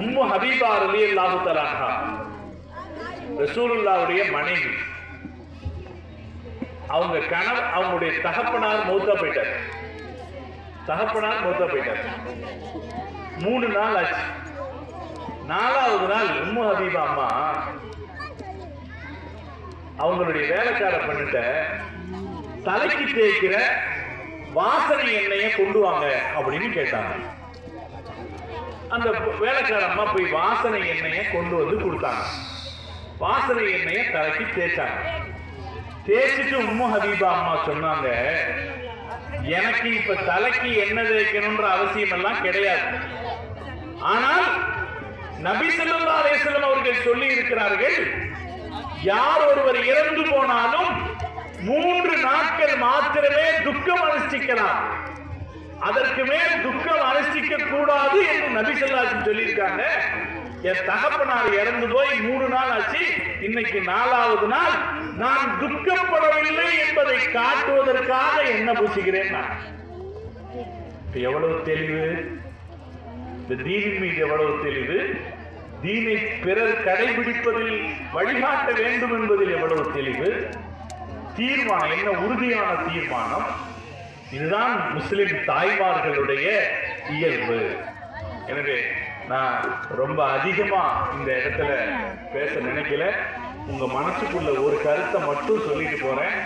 உம்மு ஹபீபா ரலியல்லாஹு தஆலா ரசூலுல்லாவுடைய மனைவி. அவங்க கணவர் அவங்களுடைய தகப்பனார் மூத்தா போயிட்டார். தகப்பனார் மூத்தா போயிட்டார். மூணு நாள் ஆச்சு. நாலாவது நாள் உம்மு ஹபீபா அம்மா அவங்களுடைய வேலைக்கார பண்ணிட்ட தலைக்கு தேய்க்கிற வாசனை எண்ணெயை கொண்டு வாங்க அப்படின்னு கேட்டாங்க. அந்த வேலைக்கார அம்மா போய் வாசனை எண்ணெயை கொண்டு வந்து கொடுத்தாங்க. வாசனை எண்ணெயை தலைக்கு தேய்ச்சாங்க. தேய்ச்சிட்டு உம்மு ஹபீபா அம்மா சொன்னாங்க எனக்கு இப்ப தலைக்கு எண்ணெய் தேய்க்கணும்ன்ற அவசியம் எல்லாம் கிடையாது. ஆனால் நபி ஸல்லல்லாஹு அலைஹி அவர்கள் சொல்லி இருக்கிறார்கள் யார் ஒருவர் இறந்து போனாலும் மூன்று நாட்கள் மாத்திரமே துக்கம் அனுஷ்டிக்கலாம். அதற்கு மேல் துக்கம் அனுஷ்டிக்க கூடாது என்று நபி சொல்லியிருக்காங்க. என் தகப்பனார் இறந்து போய் மூணு நாள் ஆச்சு. இன்னைக்கு நாலாவது நாள். நான் துக்கப்படவில்லை என்பதை காட்டுவதற்காக என்ன பூசுகிறேன் நான்? எவ்வளவு தெளிவு? இந்த தீனின் மீது எவ்வளவு தெளிவு? தீனை பிறர் கடைபிடிப்பதில் வழிகாட்ட வேண்டும் என்பதில் எவ்வளவு தெளிவு? தீர்மானம் என்ன உறுதியான தீர்மானம்? இதுதான் முஸ்லிம் தாய்மார்களுடைய இயல்பு. எனவே நான் ரொம்ப அதிகமா இந்த இடத்துல பேச நினைக்கல. உங்க மனசுக்குள்ள ஒரு கருத்தை மட்டும் சொல்லிட்டு போறேன்.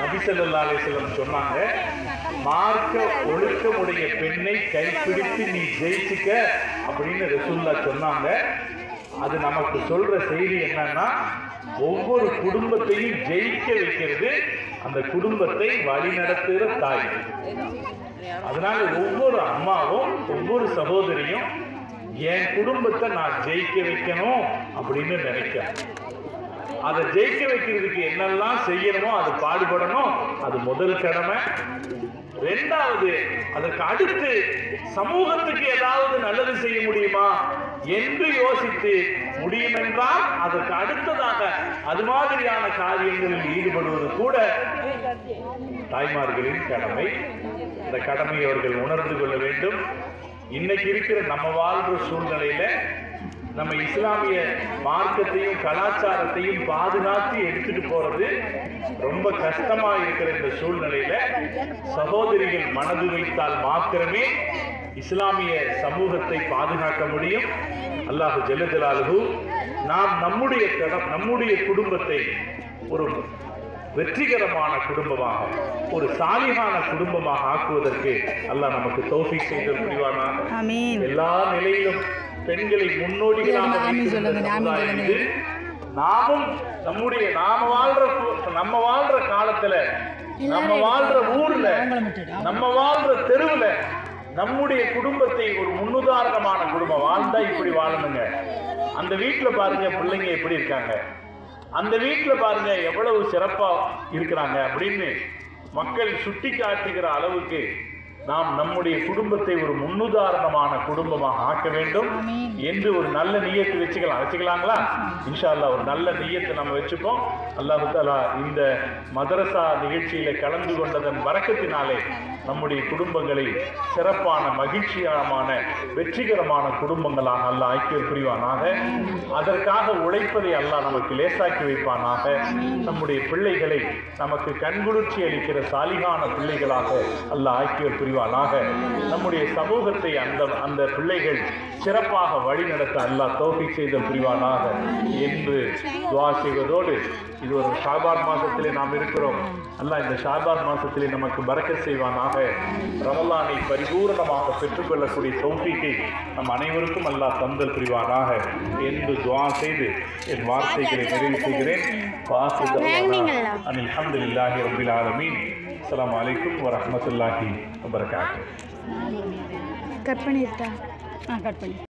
நபிசல்லா ஸல்லல்லாஹு சொன்னாங்க மார்க்க ஒழுக்கமுடைய பெண்ணை கைப்பிடித்து நீ ஜெயிச்சுக்க அப்படின்னு ரசூல்லா சொன்னாங்க. அது நமக்கு சொல்ற செய்தி என்னன்னா ஒவ்வொரு குடும்பத்தையும் ஜெயிக்க வைக்கிறது அந்த குடும்பத்தை வழிநடத்துகிற தாய். அதனால ஒவ்வொரு அம்மாவும் ஒவ்வொரு சகோதரியும் என் குடும்பத்தை நான் ஜெயிக்க வைக்கணும் அப்படின்னு நினைக்கிறேன் அதை ஜெயிக்க வைக்கிறதுக்கு என்னெல்லாம் செய்யணுமோ அது பாடுபடணும். அது முதல் கடமை. ரெண்டாவது அதற்கு அடுத்து சமூகத்துக்கு ஏதாவது நல்ல என்று யோசித்து முடியும் என்றால் அதற்கு அடுத்ததாக அது மாதிரியான காரியங்களில் ஈடுபடுவது கூட தாய்மார்களின் கடமை. இந்த கடமையை அவர்கள் உணர்ந்து கொள்ள வேண்டும். இன்னைக்கு இருக்கிற நம்ம வாழ்ற சூழ்நிலையில நம்ம இஸ்லாமிய மார்க்கத்தையும் கலாச்சாரத்தையும் பாதுகாத்து எடுத்துட்டு போறது ரொம்ப கஷ்டமா இருக்கிற இந்த சூழ்நிலையில சகோதரிகள் மனது வைத்தால் மாத்திரமே இஸ்லாமிய சமூகத்தை பாதுகாக்க முடியும். அல்லாஹு ஜல்லஜலாலுஹு நாம் நம்முடைய நம்முடைய குடும்பத்தை ஒரு வெற்றிகரமான குடும்பமாக ஒரு சாலிகான குடும்பமாக ஆக்குவதற்கு அல்லாஹ் நமக்கு தௌஃபீக் செய்து புரிவானா? எல்லா நிலையிலும் பெண்களை முன்னோடிகளாக. நாமும் நம்முடைய நாம வாழ்ற நம்ம வாழ்ற காலத்துல நம்ம வாழ்ற ஊர்ல நம்ம வாழ்ற தெருவுல நம்முடைய குடும்பத்தை ஒரு முன்னுதாரணமான குடும்பம். வாழ்ந்தா இப்படி வாழணுங்க. அந்த வீட்டில் பாருங்க பிள்ளைங்க எப்படி இருக்காங்க. அந்த வீட்டில் பாருங்க எவ்வளவு சிறப்பாக இருக்கிறாங்க அப்படின்னு மக்கள் சுட்டி காட்டுகிற அளவுக்கு நாம் நம்முடைய குடும்பத்தை ஒரு முன்னுதாரணமான குடும்பமாக ஆக்க வேண்டும். என்று ஒரு நல்ல நியத்தை வச்சுக்கலாம். வச்சுக்கலாங்களா? இன்ஷா அல்லாஹ் ஒரு நல்ல நியத்தை நம்ம வச்சுப்போம். அல்லாஹு தாலா இந்த மதரசா நிகழ்ச்சியில கலந்து கொண்டதன் வரக்கத்தினாலே நம்முடைய குடும்பங்களை சிறப்பான மகிழ்ச்சியான வெற்றிகரமான குடும்பங்களாக அல்லாஹ் ஐக்கிய புரிவானாக. அதற்காக உழைப்பதை அல்லாஹ் நமக்கு லேசாக்கி வைப்பானாக. நம்முடைய பிள்ளைகளை நமக்கு கண்குளிர்ச்சி அளிக்கிற சாலிகான பிள்ளைகளாக அல்லாஹ் ஆக்கியோர் புரிவானாக. நம்முடைய சமூகத்தை அந்த அந்த பிள்ளைகள் சிறப்பாக வழிநடத்த அல்லாஹ் தோஃபிக் செய்த புரிவானாக என்று துவா செய்வதோடு இது ஒரு ஷாபான் மாசத்திலே நாம் இருக்கிறோம். அல்லாஹ் இந்த ஷாபான் மாசத்திலே நமக்கு பறக்கத் செய்வானாக. ரமலானை பரிபூரணமாக பெற்றுக்கொள்ளக்கூடிய தௌஃபீக்கை நம் அனைவருக்கும் அல்லாஹ் தந்தல் புரிவானாக. என்று துவா செய்து என் வார்த்தைகளை நிறைவு செய்கிறேன். அல்ஹம்துலில்லாஹி ரப்பில் ஆலமீன். அஸ்ஸலாமு அலைக்கும் வரஹ்மத்துல்லாஹி வபரகாத்துஹு கட் பண்ணிட்டா? ஆ கட் பண்ணி.